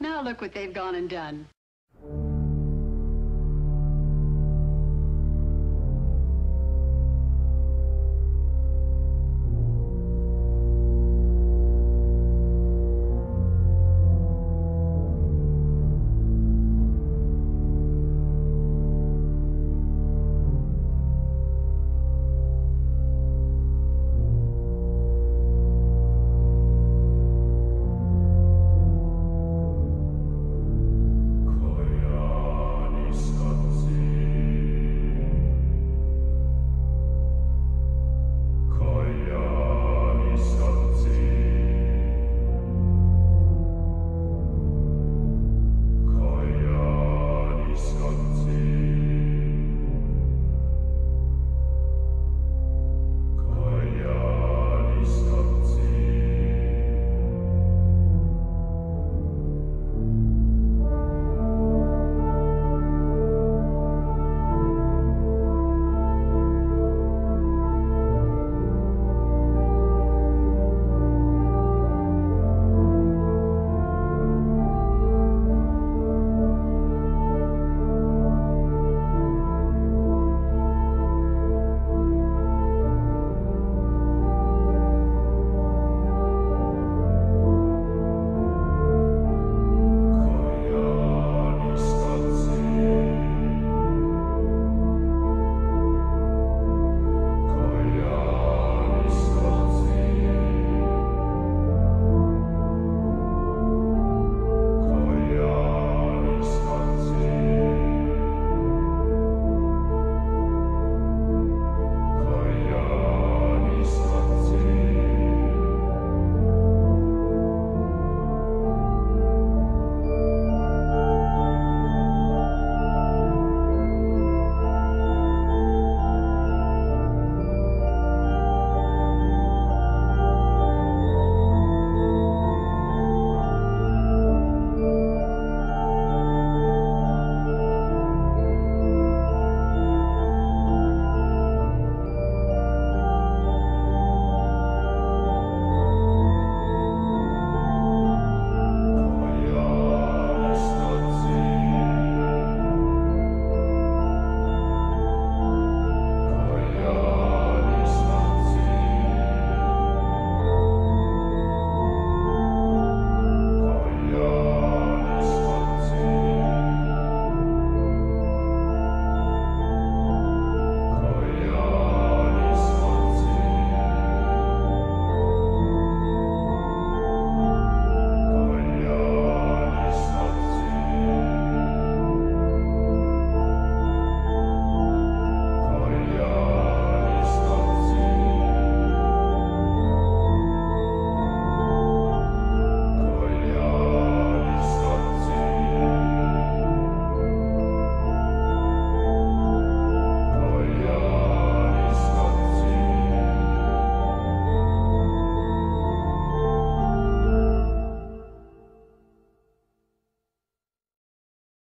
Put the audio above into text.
Now look what they've gone and done.